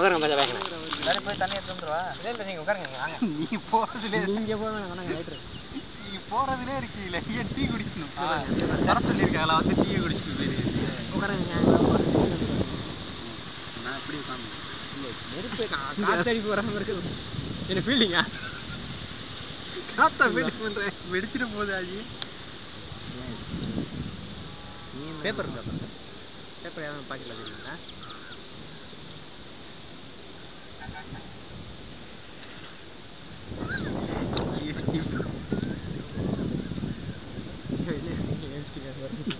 உட்காருங்க பாஜா வேகணும் சரி போய் தண்ணி எடுத்து வந்துருவா. இல்லை இல்லை நீங்கள் உட்காருங்க வாங்க. நீ போறதுலே நீங்க போக வேணாம் நீ போறதுலே இருக்கீங்களே ஏன் டீ குடிக்கணும். வர சொல்லியிருக்காங்களா வந்து டீ குடிச்சிட்டு போயிரு. உட்காருங்க நான் எப்படி உட்காந்து நெருப்பு காத்தடி போகிற இருக்குது. என்ன ஃபீல்டிங்கா காத்தா ஃபீல்டிங் பண்ணுறேன் வெடிச்சிட போகுது ஆஜி பேப்பர் இருக்கா? பேப்பர் யாரும் பாக்கெட்டில் வச்சுருக்கீங்களா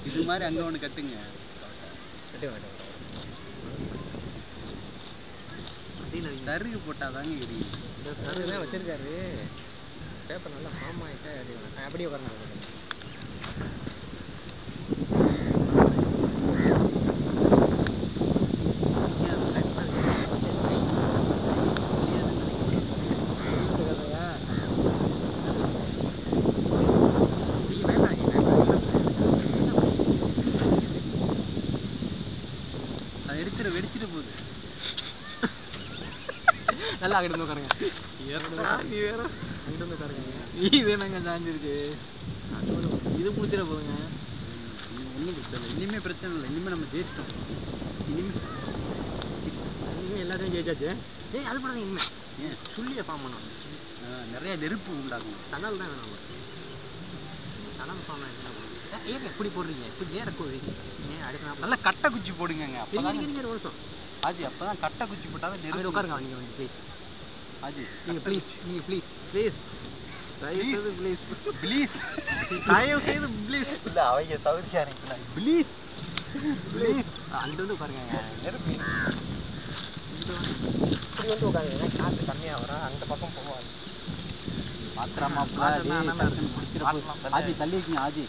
இது மாதிரி அங்க ஒண்ணு கட்டுங்க. தருகு போட்டாதாங்க எரியும் தான் வச்சிருக்காரு. பேப்பர் நல்லா ஃபார்ம் ஆகிட்டா அப்படியே உட்காரணும் அது எடுத்துட வெடிச்சிட போகுது நல்லா அங்கிட்டு வந்து உட்காருங்க. நீ வேற. அங்கிட்டு வந்து உட்காருங்க. இது என்னங்க சாஞ்சிருக்கு இது பிடிச்சிட போதுங்க. ஒன்றும் பிரச்சனை இல்லை. இனிமே பிரச்சனை இல்லை. இனிமே நம்ம ஜெயிச்சிட்டோம். இனிமே இனிமே எல்லாத்தையும் ஜெயிச்சாச்சு. ஏய் அது பண்ணாதீங்க இனிமே. ஏன்? சுள்ளியை ஃபார்ம் பண்ணணும். நிறைய நெருப்பு உண்டாகும். டனல் தான் வேணும் டனல் ஃபார்ம் ஏங்க இப்படி போடுறீங்க? இப்படி ஏற கோவி ஏன் அடுத்த நல்லா கட்டை குச்சி இருங்க ஒரு நிமிஷம் ஆஜி அப்பதான் கட்டை குச்சி நெருப்பு உட்காருங்க நீங்க வந்து ப்ளீஸ் ஆஜி நீங்க ப்ளீஸ் ப்ளீஸ் ப்ளீஸ் தயவு செய்து ப்ளீஸ் ப்ளீஸ் தயவு செய்து ப்ளீஸ் இல்ல அவங்க சவுதிக்காரங்க ப்ளீஸ் ப்ளீஸ் வந்து உட்காருங்க. நெருப்பு இப்படி வந்து உட்காருங்க. காற்று கம்மியாக வரும் அந்த பக்கம் போவாது பாத்திரமா. ஆஜி தள்ளி வைக்கீங்க ஆஜி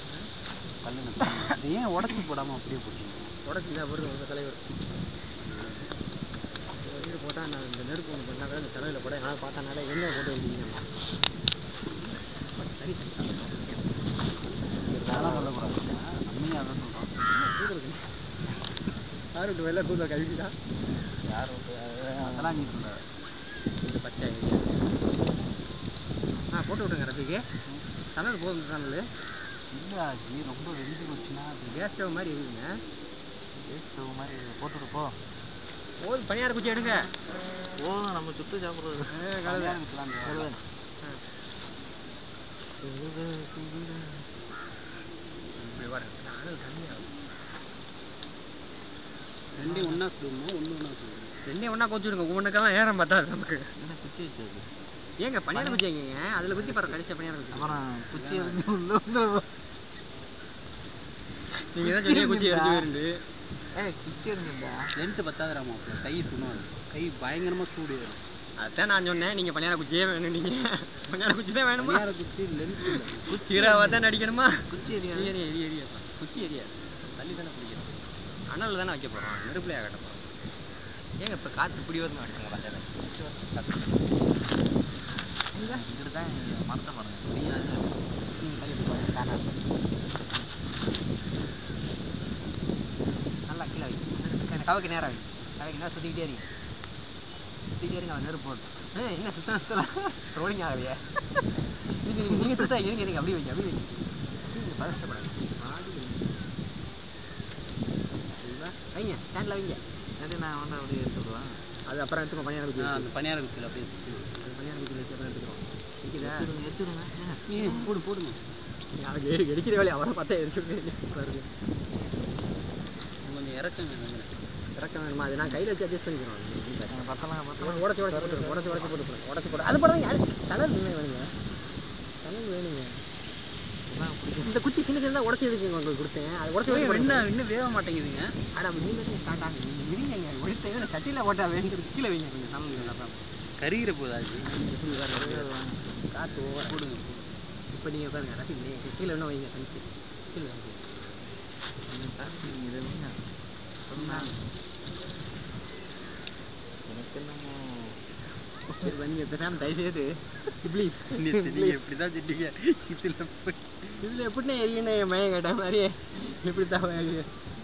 தள்ளுங்க ஏன் உடச்சி போடாம அப்படியே போட்டீங்க உடச்சி தான் வருது உங்கள் தலைவர். போட்டால் நான் இந்த நெருப்பு ஒன்று பண்ணால் இந்த தலையில் போட நான் பார்த்தனால என்ன போட்டு வந்தீங்க சரி யாரு வெளில கூந்த கழுவிட்டா? யார் அதெல்லாம் நீ இந்த பச்சை ஆ போட்டு விட்டுங்க ரபிக்கு சமையல் போதும் சமையல் இல்ல ரொம்ப வெடிச்சு போச்சுன்னா அது கேஸ் ஸ்டவ் மாதிரி இருக்குங்க கேஸ் ஸ்டவ் மாதிரி போட்டுட்டு போ. போதும் பணியார குச்சி எடுங்க. போதும் நம்ம சுட்டு சாப்பிடுறது. ரெண்டையும் ஒண்ணா சுடுமா ஒண்ணு ஒண்ணா சுடுமா ரெண்டையும் ஒன்றா கொச்சிடுங்க ஒவ்வொன்றுக்கெல்லாம் பார்த்தாது நமக்கு. என்ன குச்சி வச்சது ஏங்க பணியார குச்சி எங்கங்க அதில் குச்சி பாருங்க கடைசியாக பணியார குச்சி. அப்புறம் குச்சி நீங்கள் தான் சொன்னீங்க குச்சி போயிருந்து லென்த் பத்தாதுடா மாப்பிள்ள. கை சுடும் கை பயங்கரமா சூடு ஏறும். அதான் நான் சொன்னேன் நீங்கள் பணியார குச்சியே வேணும் நீங்கள் பணியார குச்சி தான் வேணுமா? பணியார குச்சி இல்ல. குச்சி ஹீரோவாக தான் நடிக்கணுமா? குச்சி எரியாது. எரிய எரிய எரிய குச்சி எரியாது தள்ளி தானே பிடிக்கணும் அனல் தானே வைக்க போகிறோம் நெருப்புலையே கட்ட போகிறோம் ஏங்க இப்போ காற்று இப்படி வருங்க அடிச்சுங்க பஞ்சாயத்து இங்கிட்டு தான் மரத்தை பாருங்க. முடியாது நீங்கள் தள்ளி போய் காணாது நல்லா கீழே வைங்க கவைக்கு நேரம் கவைக்கு நேரம் சுற்றிக்கிட்டே இருங்க சுற்றிக்கிட்டே இருங்க அவன் நெருப்பு போட்டு. ஏய் என்ன சுத்தம் சுத்தலாம் ரோலிங் ஆகலையே. நீங்கள் நீங்கள் சுத்தா இருங்க இருங்க அப்படி வைங்க அப்படி வைங்க நீங்கள் பதஷ்டப்படாது பாதி வைங்க. ஸ்டாண்டில் வைங்க. சரி நான் வந்து அப்படியே எடுத்துடுவேன் அது அப்புறம் எடுத்துக்கோ பணியார குச்சி அந்த. பணியார குச்சியில் அப்படியே. அது பணியார குச்சி வச்சு அப்புறம் எடுத்துக்கிறோம். நிற்குதா எடுத்துடுங்க போடு போடுங்க. அவன் எரி எரிக்கிற வேலையை அவரை பார்த்தா பாருங்க. கொஞ்சம் இறக்குங்க. இறக்க வேணுமா? அது நான் கையில் வச்சு அட்ஜஸ்ட் பண்ணிக்கிறோம். பத்தலாம் உடச்சி உடச்சி போட்டு உடச்சி உடச்சி போட்டு உடச்சி போட்டு அது அது தணல் வேணும் வேணுங்க. தணல் வேணுங்க. இந்த குச்சி சின்ன சின்னதாக உடச்சி எதுக்கு உங்களுக்கு கொடுத்தேன். அது உடச்சி இன்னும் இன்னும் வேக மாட்டேங்குதுங்க. ஆனால் நீங்கள் ஸ்டார்ட் ஆகுது. இருங்க ஒழித்த சட்டியில் போட்டா வேண்டியது கீழே வைங்க. கொஞ்சம் நல்லா கரிகிற வேறு காற்று ஓவர் போடுங்க. இப்போ நீங்கள் நீங்கள் கீழே இன்னும் வைங்க. தனிச்சு கீழே வைங்க சரி வந்து பேசாம தயவுசெய்து ப்ளீஸ் நேத்து நீங்க இப்படிதான் சொன்னீங்க இதுல இதில் எப்படிண்ணே எரியணும் என் மையம் கேட்ட மாதிரியே? எப்படி தான்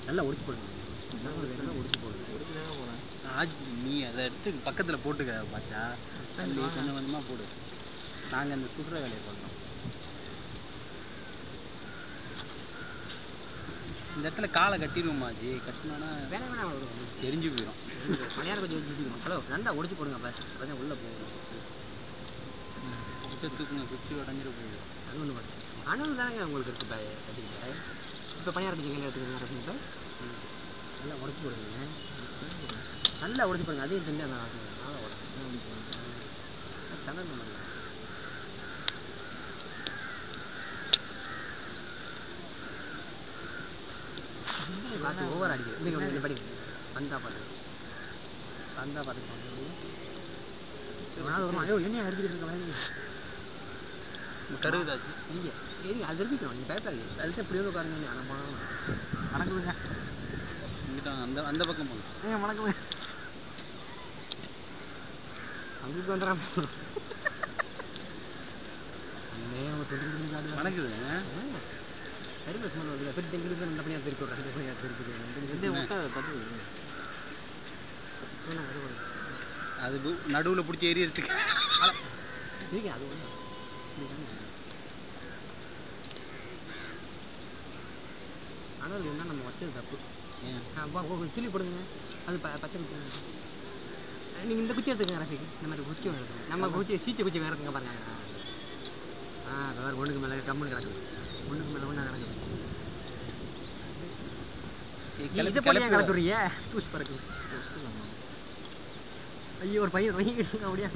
நல்லா உடிச்சு போடுங்க. உடிச்சு போடுங்க. ஆஜ் நீ அதை எடுத்து பக்கத்துல போட்டுக்க கொஞ்சம் கொஞ்சமா போடு. நாங்க அந்த சுடுற வேலையை பண்ணோம். இந்த இடத்துல காலை கட்டிடுவோமா ஜி கட்டினோன்னா வேணாம் வேணாம் வரும் தெரிஞ்சு போயிடும் மணியார் கொஞ்சம் வச்சுக்கணும் ஹலோ நல்லா உடச்சு போடுங்க அப்போ கொஞ்சம் உள்ளே போகும் சுத்த தூக்குங்க சுற்றி உடஞ்சிட போகுது. அது ஒன்று பண்ணு அனல் தானங்க உங்களுக்கு இருக்கு இப்போ கட்டிக்கிட்ட. இப்போ பணியார் பற்றி கையில் எடுத்துக்கோங்க ரசம் நல்லா உடச்சி போடுங்க. நல்லா உடச்சி போடுங்க. அதையும் தெரிஞ்சு அந்த நல்லா உடச்சி தணல் பார்த்து ஓவர் அடிக்குது. இங்கே கொஞ்சம் படி வந்தா பாட்டு வந்தா பாட்டு ஐயோ என்ன அடிச்சுட்டு இருக்க மாதிரி? கருவுதாச்சு இங்கே சரி அது இருக்கட்டும் நீங்கள் பயப்படாதீங்க அதுக்கு வந்து உட்காருங்க? அனமா வணக்கம்ங்க இங்கிட்ட அந்த அந்த பக்கம் போங்க. ஏங்க வணக்கம்ங்க அங்குக்கு வந்துடுறான். அண்ணே தொட்டு தொட்டு காட்டுங்க வணக்குதுங்க சரி பஸ் மேலே வருது சரி தெங்கிட்டு இந்த பணியாக திருப்பி விட்றேன் இந்த பணியாக? பார்த்து அது நடுவுல பிடிச்சி எரியறதுக்கு இருக்கு. அது ஒன்று ஆனால் என்ன? நம்ம வச்சது தப்பு. சில்லி போடுங்க. அது ப பச்சை நீங்கள் இந்த குச்சி எடுத்துக்கங்க ரசிக்கு இந்த மாதிரி குச்சி எடுத்துங்க நம்ம குச்சி சீச்சை குச்சி வேறு இருக்குங்க பாருங்க. ஆ இப்போ வேறு ஒன்றுக்கு மேலே கம்முன்னு கிடக்குது ஒன்றுக்கு மேலே ஒன்றா கிடக்குது இதை போய் ஏன் கிளப்பு. கிளப்புறிய தூசி பறக்குது ஐயோ ஒரு பையன் கிட்டு அப்படியா.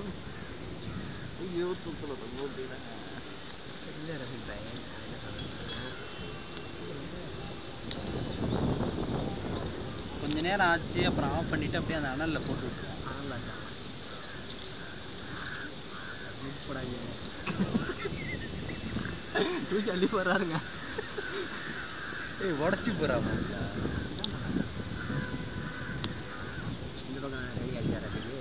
ஐயோ தூக்கல ரொம்ப இல்லை. என்ன சொல்றேன்? கொஞ்ச நேரம் ஆச்சு அப்புறம் ஆஃப் பண்ணிட்டு அப்படியே அந்த அனல்ல போட்டு விட்டுருவோம் போடாங்க தூக்கி அள்ளி போடுறாருங்க. ஏய் உடச்சி போறாமா இந்த பக்கம் ரெடி ஆகிட்டா ரசிக்கு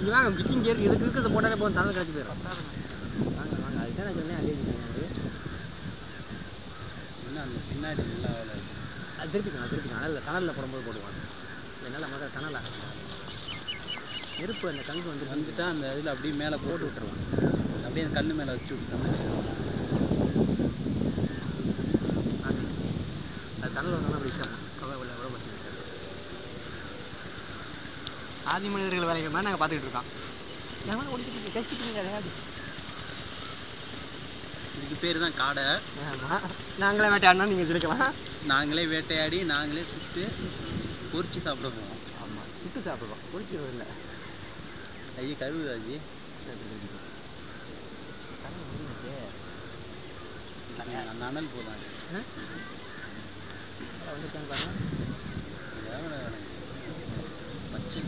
இங்க கிச்சிங் கேர் இதுக்கு இருக்கிறத போட்டாலே போதும் தலை கிடச்சி போயிடும் வாங்க வாங்க அதுதான் நான் சொன்னேன் அள்ளி என்ன அந்த பின்னாடி நல்லா வேலை? இருக்கு. அது திருப்பிக்கலாம் திருப்பிக்கலாம் அனலில் தணலில் போடும்போது போடுவாங்க என்னால் முதல்ல தணலா. நெருப்பு அந்த கங்கு வந்து வந்துட்டா அந்த இதுல அப்படியே மேல போட்டு விட்டுருவான். அப்படியே கல்லு மேல வச்சு விட்டோம் அது அது தணல் வந்தாலும் அப்படி கவலை பற்றி ஆதி மனிதர்கள் வேலைக்கு மாதிரி நாங்கள் பார்த்துக்கிட்டு இருக்கோம். நாங்கள் ஓடிக்கிட்டு இதுக்கு பேர் தான் காடை. நாங்களே வேட்டையாடினா நீங்கள் இருக்கலாம் நாங்களே வேட்டையாடி நாங்களே சுட்டு பொரிச்சு சாப்பிட போவோம். ஆமாம் சுட்டு சாப்பிடுவோம். குளிக்கிறது இல்லை. ஐயோ கருவுதாஜி அந்த அனல் போதான் வந்துட்டாங்க பாருங்க. பச்சை.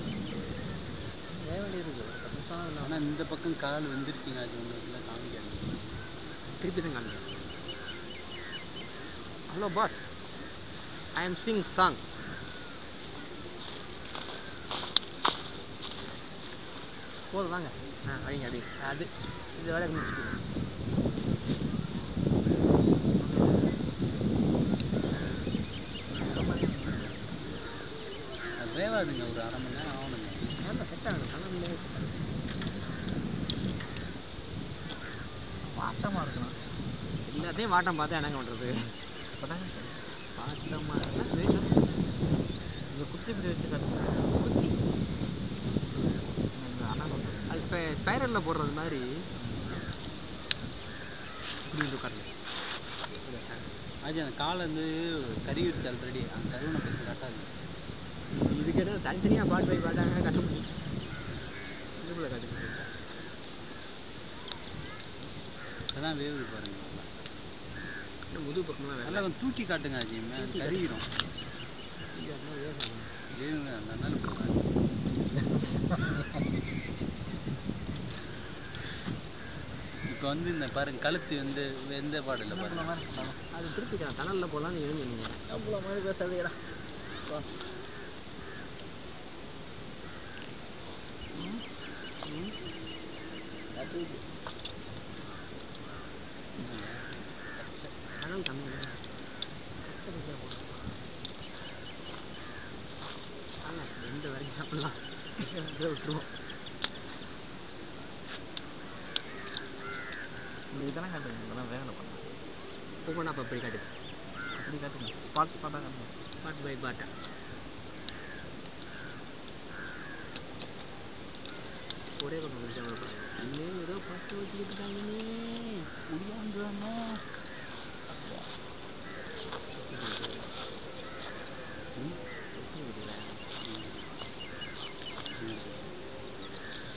வேக வேண்டியது இருக்கு. ஒரு பத்து நிமிஷம் ஆகும். ஆனா இந்த பக்கம் கால் வந்துருச்சுங்க. அது உங்களுக்கு காமிக்காது. திருப்பி தான் காமிக்கிறேன் hello boss I am sing song போதும் வாங்க. ஆ வைங்க அப்படி அது இந்த வேலை முடிச்சுக்கோங்க அது வேவாதுங்க ஒரு அரை மணி நேரம் ஆகணுங்க. நல்லா செட் ஆகணும் கண்ணாடிலே வாட்டமாக இருக்கணும். எல்லாத்தையும் வாட்டம் பார்த்தா என்னங்க பண்ணுறது வாட்டமாக இருந்தால் வேணும். இந்த குத்தி இப்படி வச்சு கட்டணும் குத்தி அது ஸ்பைரலில் போடுறது மாதிரி. இப்படி வந்து உட்காருங்க. ஆச்சு அந்த காலை வந்து கருவிடுச்சு ஆல்ரெடி அந்த கருவனை பற்றி கட்டாது இதுக்கு தனித்தனியாக பாட்டு போய் பாட்டாங்க கட்டுப்பிடி இதுக்குள்ளே கட்டுப்பிடி அதான் வேவுது பாருங்க. முதுகு பக்கம்லாம் நல்லா கொஞ்சம் தூக்கி காட்டுங்க மேல கருகிடும் வேவுங்க அந்த போகாது இப்போ வந்து இந்த பாருங்க கழுத்து வந்து எந்த பாடு இல்லை பாருங்க. அது திருப்பிக்கலாம் தணலில் போகலான்னு நீங்கள் அவ்வளோ மாதிரி பேசாதீங்கடா வா. ம், ம். அது இது. தணல் விட்டுருவோம் இதெல்லாம் காட்டுங்க இதெல்லாம் வேகலை பண்ண அப்போ அப்படி காட்டுது அப்படி காட்டுங்க ஸ்பாட் பாட்டா காட்டுங்க பாட் பை பாட்டா ஒரே பக்கம் கொஞ்சம் இல்லே ஏதோ பட்டு வச்சுக்கிட்டு இருக்காங்கன்னே முடியாதுன்னு ம்? எப்படி இருக்குல்ல?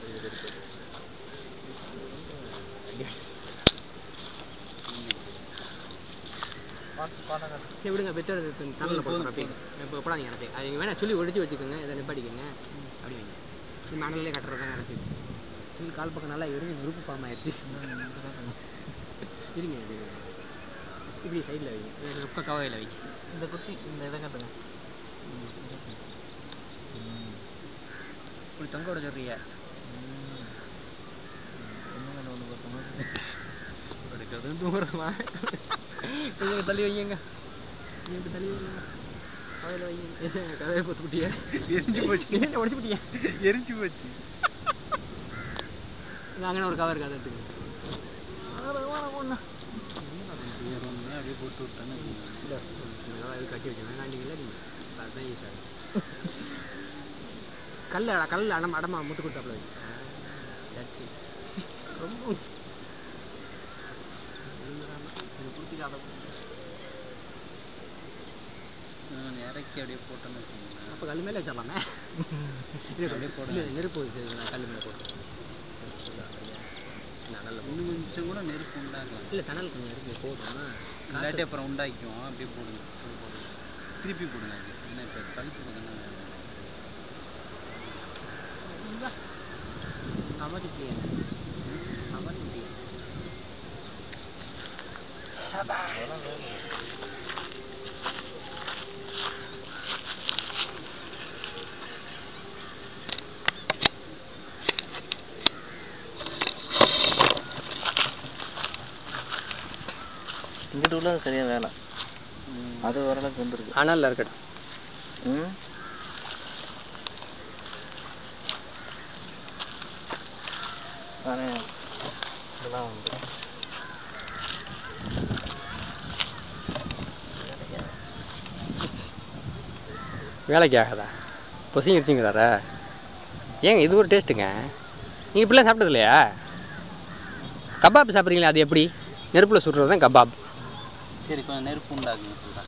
இது இருக்கு. ஸ்பாட் ஸ்பாட்டாக காட்டுங்க சரி விடுங்க பெட்டர் தமிழில் போடுறோம் அப்படியே இப்போ போடாதீங்க எனக்கு அது நீங்கள் வேணா சொல்லி ஒழிச்சு வச்சுக்கோங்க இதை நிப்பாட்டிக்கோங்க அப்படி வைங்க மணலே கட்டுறது தான் எனக்கு இது கால் பக்கம் நல்லா எரிஞ்சு நெருப்பு ஃபார்ம் ஆயிடுச்சு. இருங்க இது இப்படி சைடில் வைங்க. ரொம்ப கவையில் வைங்க. இந்த குட்டி இந்த இதை காட்டுங்க. இப்படி தொங்க விட சொல்றீங்க என்ன ஒன்று பார்த்தோம்னா எடுக்கிறது தூரமா கொஞ்சம் தள்ளி வைங்க. தள்ளி வைங்க. கவையில் வைங்க. கவையை போட்டு விட்டியா எரிஞ்சு போச்சு. உடச்சு விட்டியா எரிஞ்சு போச்சு. அங்கே ஒரு கவர் அதை ஒண்ணு அப்படியே போட்டு விட்டேன்னு இல்லை இது கட்டி வச்சு வேணாண்டிங்களா நீங்கள் அதுதான் ஆகும் கல் கல் அடம் அடமா முட்டு கொடுத்தாப்புல. ரொம்ப அதை. இறக்கி அப்படியே போட்டேன்னு வச்சுக்கோங்களேன் அப்போ கல் மேலே வச்சிடலாமே அப்படியே போடு. இல்லை நெருப்பு கல் மேலே போடுறேன் நல்ல இன்னும் கொஞ்சம் கூட நெருப்பு உண்டாக்கலாம் இல்லை தணல் கொஞ்சம் இருக்கு போட்டோம்னா இல்லாட்டி அப்புறம் உண்டாக்கிக்குவோம். அப்படியே போடுங்க திருப்பி போடுங்க அது ஏன்னா இப்போ பக்கம் தான் அமர்த்திட்டியே அமர்த்திட்டியே இங்கிட்டு உள்ள சரியா வேலை. அது ஓரளவுக்கு வந்துருக்கு. அனலில் இருக்கட்டும். ம். இதெல்லாம் வந்து. வேலைக்கு ஆகாதா பொசிங்க வச்சிங்கிறாரா? ஏங்க இது ஒரு டேஸ்ட்டுங்க நீங்கள் இப்படிலாம் சாப்பிட்டது இல்லையா கபாப் சாப்பிட்றீங்களா அது எப்படி? நெருப்பில் சுடுறது தான் கபாப். சரி கொஞ்சம் நெருப்பு உண்டாக்குங்க சொல்கிறேன்